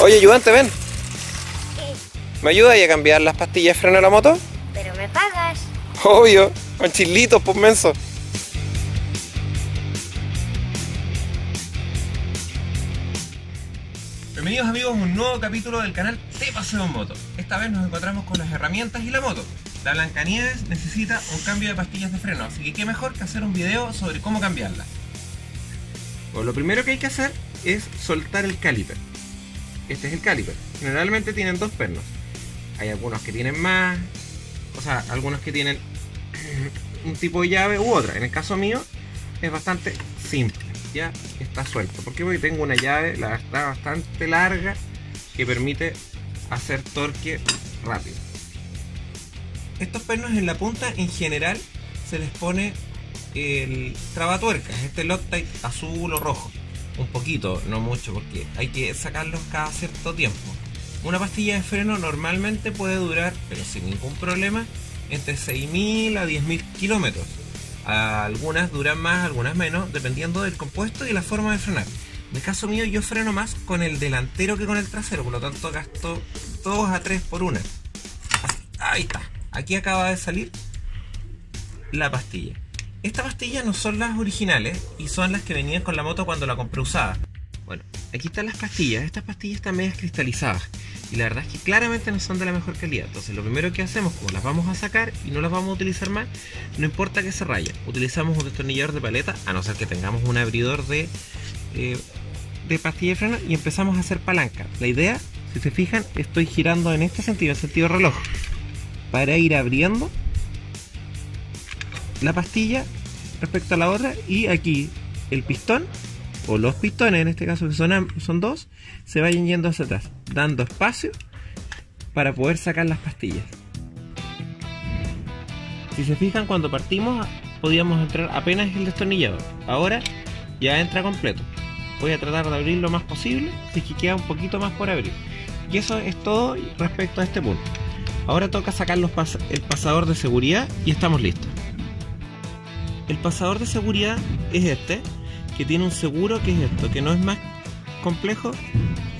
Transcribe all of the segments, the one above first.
Oye, ayudante, ven. ¿Qué? ¿Me ayudas a cambiar las pastillas de freno de la moto? Pero me pagas. Obvio, con chilitos, pues menso. Bienvenidos amigos a un nuevo capítulo del canal Te Paseo en Moto. Esta vez nos encontramos con las herramientas y la moto. La Blancanieves necesita un cambio de pastillas de freno, así que qué mejor que hacer un video sobre cómo cambiarlas. Pues lo primero que hay que hacer es soltar el caliper. Este es el caliper. Generalmente tienen dos pernos. Hay algunos que tienen más, o sea, algunos que tienen un tipo de llave u otra. En el caso mío es bastante simple, ya está suelto. ¿Por qué? Porque tengo una llave, la está bastante larga, que permite hacer torque rápido. Estos pernos en la punta en general se les pone el trabatuercas, este Loctite azul o rojo. Un poquito, no mucho, porque hay que sacarlos cada cierto tiempo. Una pastilla de freno normalmente puede durar, pero sin ningún problema, entre 6.000 a 10.000 kilómetros. Algunas duran más, algunas menos, dependiendo del compuesto y la forma de frenar. En el caso mío yo freno más con el delantero que con el trasero, por lo tanto gasto 2 a 3 por una. Ahí está. Aquí acaba de salir la pastilla. Estas pastillas no son las originales y son las que venían con la moto cuando la compré usada. Bueno, aquí están las pastillas. Estas pastillas están medias cristalizadas. Y la verdad es que claramente no son de la mejor calidad. Entonces lo primero que hacemos, como las vamos a sacar y no las vamos a utilizar más, no importa que se rayen. Utilizamos un destornillador de paleta, a no ser que tengamos un abridor de, eh, de pastilla de freno y empezamos a hacer palanca. La idea, si se fijan, estoy girando en este sentido, en sentido reloj, para ir abriendo la pastilla respecto a la otra y aquí el pistón o los pistones en este caso que son, son dos se vayan yendo hacia atrás dando espacio para poder sacar las pastillas. Si se fijan cuando partimos podíamos entrar apenas el destornillador. Ahora ya entra completo. Voy a tratar de abrir lo más posible si es que queda un poquito más por abrir. Y eso es todo respecto a este punto. Ahora toca sacar los el pasador de seguridad y estamos listos el pasador de seguridad es este, que tiene un seguro que es esto, que no es más complejo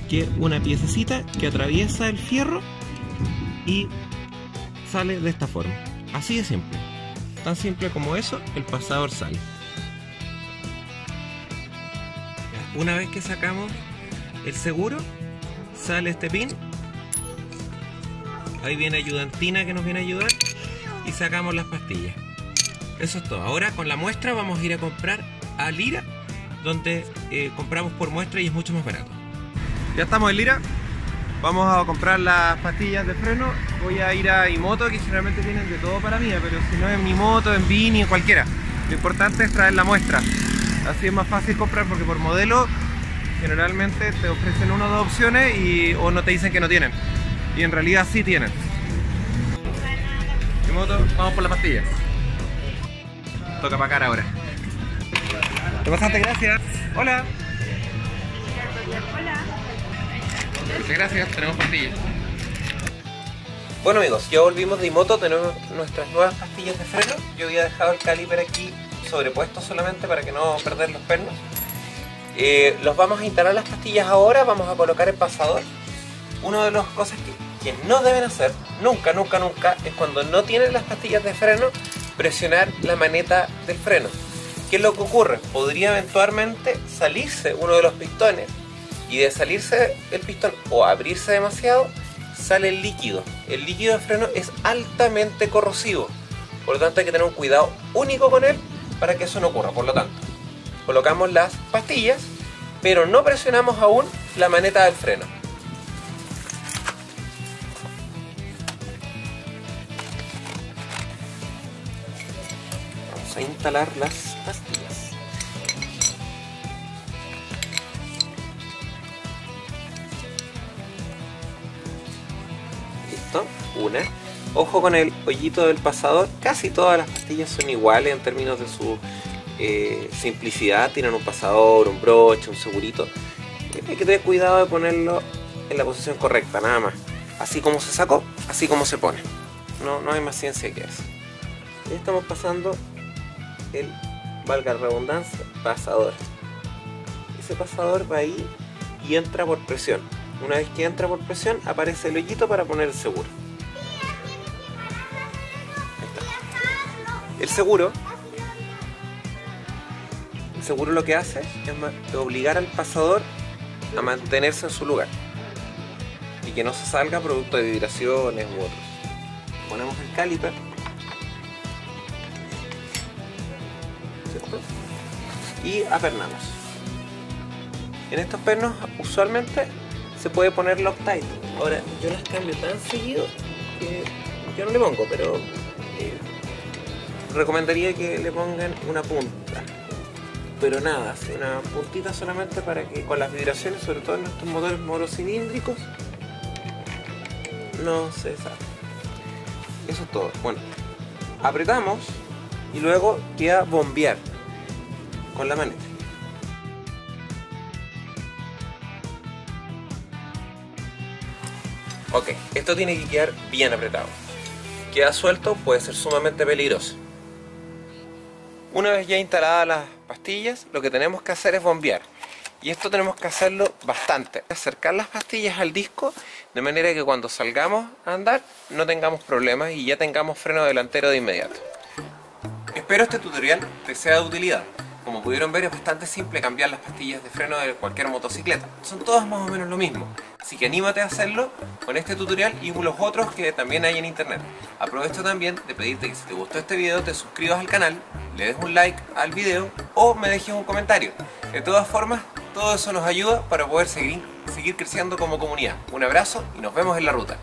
que una piececita que atraviesa el fierro y sale de esta forma. Así de simple. Tan simple como eso, el pasador sale. Una vez que sacamos el seguro, sale este pin. Ahí viene ayudantina que nos viene a ayudar y sacamos las pastillas. Eso es todo. Ahora con la muestra vamos a ir a comprar a Lira, donde eh, compramos por muestra y es mucho más barato. Ya estamos en Lira. Vamos a comprar las pastillas de freno. Voy a ir a Imoto, que generalmente tienen de todo para mí, pero si no en mi moto, en Vini, cualquiera. Lo importante es traer la muestra. Así es más fácil comprar porque por modelo generalmente te ofrecen una o dos opciones y, o no te dicen que no tienen. Y en realidad sí tienen. Imoto, vamos por la pastilla. Toca pagar ahora. ¿Qué pasaste? Gracias. Hola. Muchas gracias, tenemos pastillas. Bueno amigos, ya volvimos de Imoto, tenemos nuestras nuevas pastillas de freno. Yo había dejado el caliper aquí sobrepuesto solamente para que no perder los pernos. Eh, los vamos a instalar las pastillas ahora, vamos a colocar el pasador. Una de las cosas que, que no deben hacer, nunca, nunca, nunca, es cuando no tienen las pastillas de freno, presionar la maneta del freno. ¿Qué es lo que ocurre? Podría eventualmente salirse uno de los pistones y de salirse el pistón o abrirse demasiado, sale el líquido. El líquido de freno es altamente corrosivo, por lo tanto hay que tener un cuidado único con él para que eso no ocurra. Por lo tanto, colocamos las pastillas, pero no presionamos aún la maneta del freno. A instalar las pastillas. Listo, una. Ojo con el hoyito del pasador, casi todas las pastillas son iguales en términos de su eh, simplicidad. Tienen un pasador, un broche, un segurito. Hay que tener cuidado de ponerlo en la posición correcta, nada más. Así como se sacó, así como se pone. No, no hay más ciencia que eso. Y estamos pasando el, valga la redundancia, pasador. Ese pasador va ahí y entra por presión. Una vez que entra por presión, aparece el hoyito para poner el seguro. El seguro, el seguro lo que hace es obligar al pasador a mantenerse en su lugar y que no se salga producto de vibraciones u otros. Ponemos el caliper. Y apernamos. En estos pernos usualmente se puede poner Loctite. Ahora, yo las cambio tan seguido que yo no le pongo, pero eh, recomendaría que le pongan una punta. Pero nada, una puntita solamente para que con las vibraciones, sobre todo en estos motores monocilíndricos, no se deshaga. Eso es todo. Bueno, apretamos y luego queda bombear con la maneta. Ok, esto tiene que quedar bien apretado. Queda suelto, puede ser sumamente peligroso. Una vez ya instaladas las pastillas, lo que tenemos que hacer es bombear. Y esto tenemos que hacerlo bastante. Acercar las pastillas al disco de manera que cuando salgamos a andar no tengamos problemas y ya tengamos freno delantero de inmediato. Espero este tutorial te sea de utilidad. Como pudieron ver es bastante simple cambiar las pastillas de freno de cualquier motocicleta. Son todas más o menos lo mismo. Así que anímate a hacerlo con este tutorial y con los otros que también hay en internet. Aprovecho también de pedirte que si te gustó este video te suscribas al canal, le des un like al video o me dejes un comentario. De todas formas, todo eso nos ayuda para poder seguir, seguir creciendo como comunidad. Un abrazo y nos vemos en la ruta.